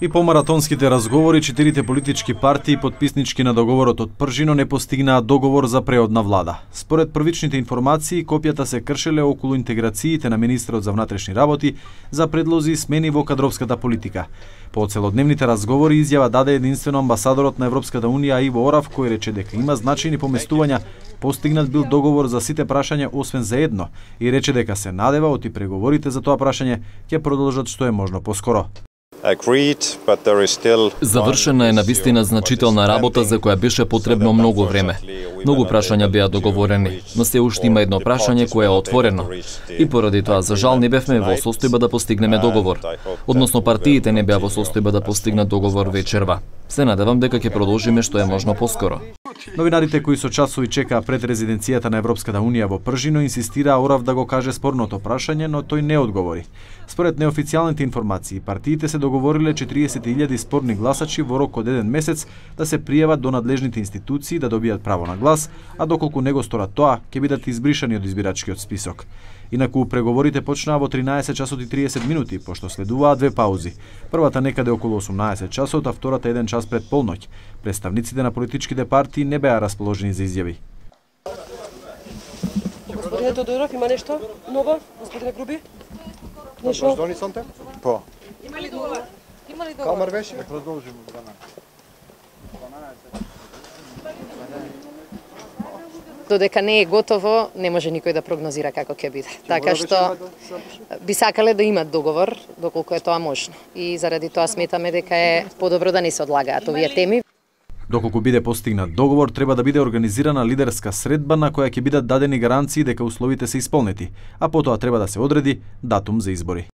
И по маратонските разговори, четирите политички партии подписнички на договорот од Пржино не постигнаа договор за преодна влада. Според првичните информации, копијата се кршеле околу интеграциите на министерот за внатрешни работи за предлози смени во кадровската политика. По целодневните разговори изјава даде единствено амбасадорот на Европската унија Иво Орав, кој рече дека има значајни поместувања Постигнат бил договор за сите прашања освен за едно и рече дека се надева оти преговорите за тоа прашање ќе продолжат што е можно поскоро. Завршена е на вистина значителна работа за која беше потребно многу време. Многу прашања беа договорени, но се уште има едно прашање кое е отворено. И поради тоа, за жал, не бевме во состојба да постигнеме договор. Односно, партиите не беа во состојба да постигнат договор вечерва. Се надевам дека ќе продолжиме што е можно поскоро. Новинарите кои со часови чекаа пред резиденцијата на Европската Унија во Пржино инсистираа Орав да го каже спорното прашање, но тој не одговори. Според неофицијалните информации, партиите се договориле 40.000 спорни гласачи во рок од еден месец да се пријават до надлежните институции да добијат право на глас, а доколку не го сторат тоа, ќе бидат избришани од избирачкиот список. Инаку преговорите почнаа во 13 часот и 30 минути, пошто следуваа две паузи. Првата некаде околу 18 часот, а втората еден час пред полноќ. Представниците на политичките партии не беа расположени за изјави. Господине Тодоров, има нешто ново? Господине Груби? Нешто? По. Има ли договор? Има ли договор? Камар беше? Продолжимо 12. додека не е готово, не може никој да прогнозира како ќе биде. Така што би сакале да имат договор, доколку е тоа можно. И заради тоа сметаме дека е подобро да не се одлагаат овие теми. Доколку биде постигнат договор, треба да биде организирана лидерска средба на која ќе бидат дадени гаранции дека условите се исполнети, а потоа треба да се одреди датум за избори.